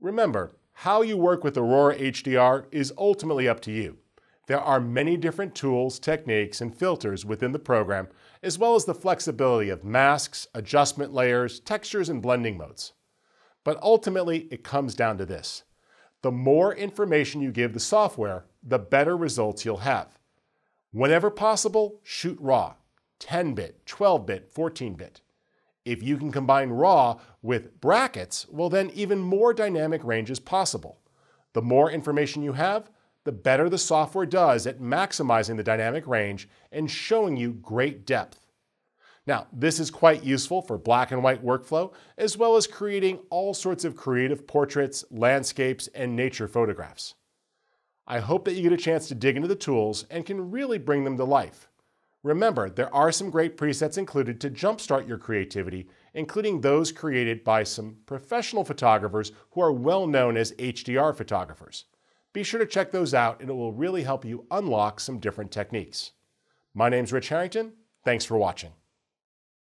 Remember, how you work with Aurora HDR is ultimately up to you. There are many different tools, techniques, and filters within the program, as well as the flexibility of masks, adjustment layers, textures, and blending modes. But ultimately, it comes down to this. The more information you give the software, the better results you'll have. Whenever possible, shoot RAW, 10-bit, 12-bit, 14-bit. If you can combine RAW with brackets, well then even more dynamic range is possible. The more information you have, the better the software does at maximizing the dynamic range and showing you great depth. Now, this is quite useful for black and white workflow, as well as creating all sorts of creative portraits, landscapes, and nature photographs. I hope that you get a chance to dig into the tools and can really bring them to life. Remember, there are some great presets included to jumpstart your creativity, including those created by some professional photographers who are well known as HDR photographers. Be sure to check those out and it will really help you unlock some different techniques. My name's Rich Harrington. Thanks for watching.